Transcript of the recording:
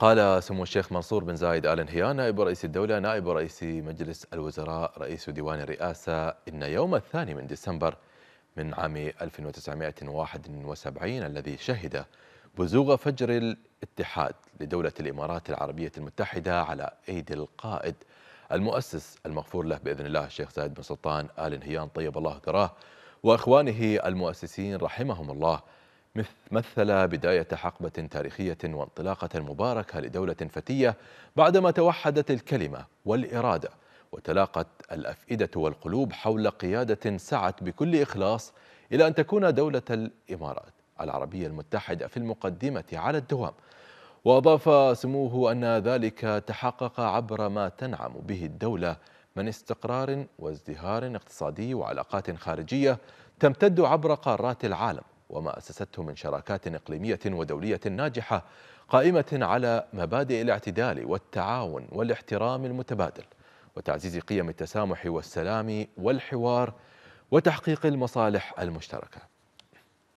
قال سمو الشيخ منصور بن زايد آل نهيان نائب رئيس الدولة نائب رئيس مجلس الوزراء رئيس ديوان الرئاسة إن يوم الثاني من ديسمبر من عام 1971 الذي شهد بزوغ فجر الاتحاد لدولة الإمارات العربية المتحدة على أيدي القائد المؤسس المغفور له بإذن الله الشيخ زايد بن سلطان آل نهيان. طيب الله ثراه وإخوانه المؤسسين رحمهم الله. مثل بداية حقبة تاريخية وانطلاقة مباركة لدولة فتية بعدما توحدت الكلمة والإرادة وتلاقت الأفئدة والقلوب حول قيادة سعت بكل إخلاص إلى أن تكون دولة الإمارات العربية المتحدة في المقدمة على الدوام. وأضاف سموه أن ذلك تحقق عبر ما تنعم به الدولة من استقرار وازدهار اقتصادي وعلاقات خارجية تمتد عبر قارات العالم. وما أسسته من شراكات إقليمية ودولية ناجحة قائمة على مبادئ الاعتدال والتعاون والاحترام المتبادل وتعزيز قيم التسامح والسلام والحوار وتحقيق المصالح المشتركة.